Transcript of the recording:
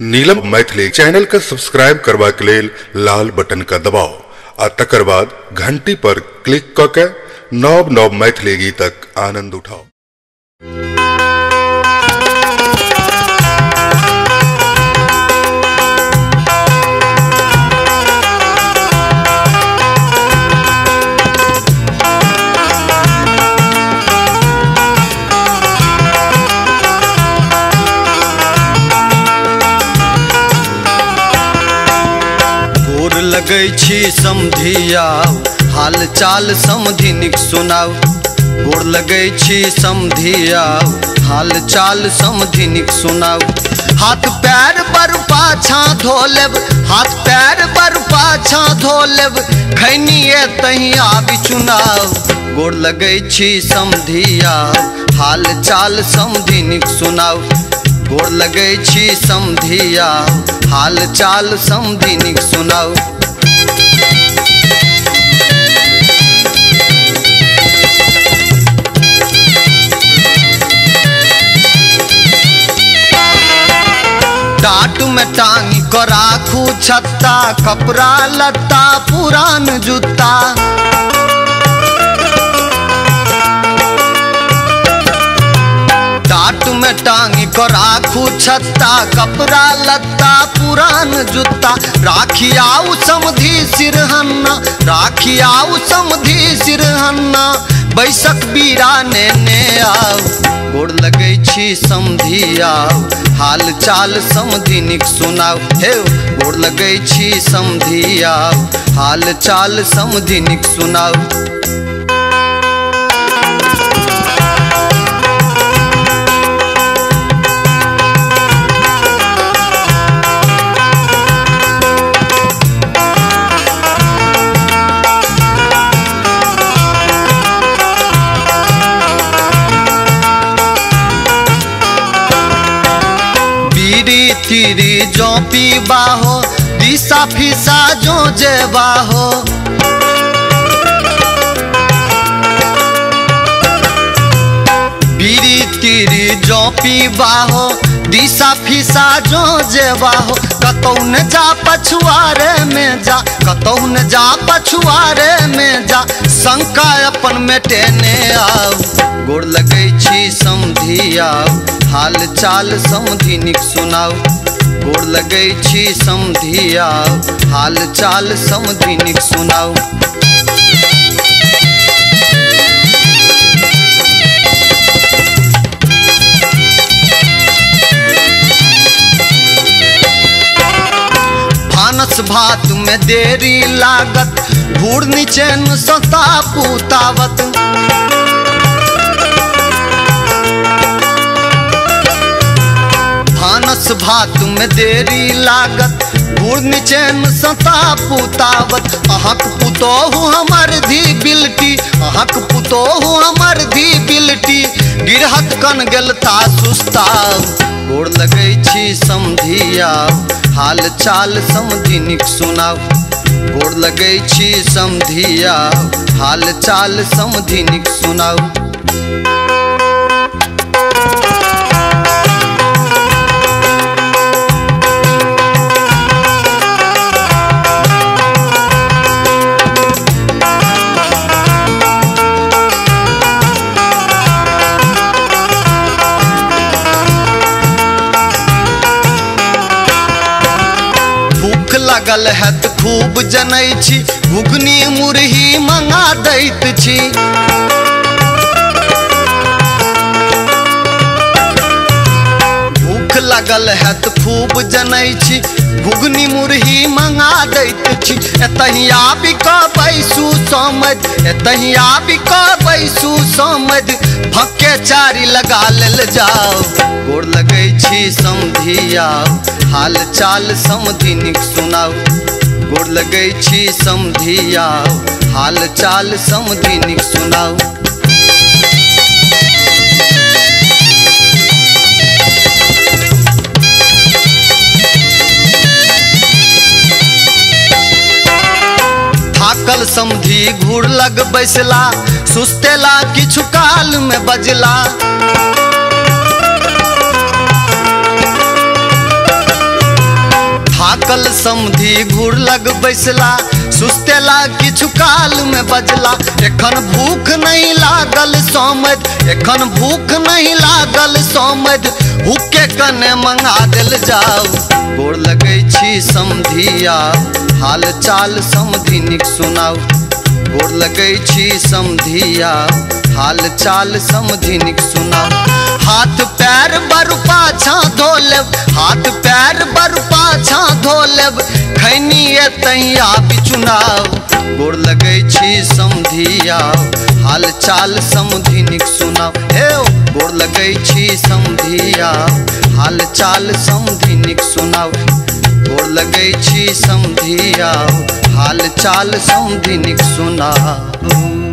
नीलम Maithili channel के subscribe करबाक लेल लाल बटन का दबाओ आ तकर बाद घंटी पर क्लिक क के नव नव मैथिली गीतक आनंद उठाउ। लगै छी समधिया हाल चाल समधिनिक सुनाउ। गोर लगै छी समधिया हाल चाल समधिनिक सुनाउ। हाथ पैर पर पाछा धो लेब। हाथ पैर पर पाछा धो लेब। खैनिए तही आबि चुनाव गोर लगै छी समधिया हाल चाल समधिनिक सुनाउ। गोर लगै छी हाल चाल समधिनिक सुनाउ। राखू छत्ता, कपड़ा लत्ता, पुरान जूता। टाट में टांग को राखू छत्ता, कपड़ा लत्ता, पुरान जूता। राखी आऊ समधी सिरहन्ना, राखी आऊ समधी सिरहन्ना। बैसक बीरा ने ने गोड़ लगै छी समधी आऊ हाल चाल समझी निक सुनाओ हे गोर लगै छी समधी आऊ हाल चाल समझी निक बीड़ी तीरी जो पीबा हो, दिशा फिसा जो जेबा हो। बीड़ी तीरी जो पीबा हो, दिशा फिसा जो जेबा हो। कतौ न जा पछुआरे में जा, कतौ न जा पछुआरे में जा। शंका अपन मेटेने आऊ गोड़ लगै छी समधी आऊ हाल चाल समधिनिक सुनाऊ गोड़ लगै छी समधी आऊ हाल चाल समधिनिक सुनाऊ भानस भात में देरी लागत। भूड़ नीचे न सता पुतावत। भानस भात में देरी लागत भूड़ नीचे न सता पुतावत। अहक पुतोहु हमर धी बिलटी, अहक पुतोहु हमर धी बिलटी। गिरहत कन गेलता सुस्ताव गोड़ लगे छी समधिया हाल चाल समधिनिक सुनाऊ गोड़ लगे छी समधिया। हाल चाल समधिनिक सुनाऊ लगल है त खूब जनै छी घुगनी मुरही मंगा दैत छी। भूख लगल है त खूब जनै छी घुगनी मुरही मंगा दैत छी। एतही आबि कऽ बैसू एतही आबि कऽ बैसू समझ। भक्के चारी लगा लेल जाओ गोड़ लगै छी समधिया हाल चाल समधिनिक सुनाऊ। गोड़ लगै छी समधिया हाल चाल समधिनिक सुनाऊ। थाकल समधी घूर लग बैसला। सुस्तेला, किछु काल में बजला। थाकल समधी घूर लग बैसला, सुस्तेला किछु काल में बजला। एखन भूख नहीं लागल सोमद एखन भूख नहीं लागल सोमद हुक्के कने मंगा दिल जाओ गोर लगै छी समधिया हाल चाल समधि निक सुनाऊ गोर लगै छी समधिया हाल चाल समधी निक सुना हाथ पैर बरु पाछा धो लेब हाथ पैर बरु पाछा धो लेब खैनी तैया बिचुनाव गोर लगै छी समधिया हाल चाल समधिनिक सुनाव। हे गोर लगै छी समधिया हाल चाल समधिनिक सुनाव। गोर लगै छी समधिया हाल चाल समधिनिक सुनाऊ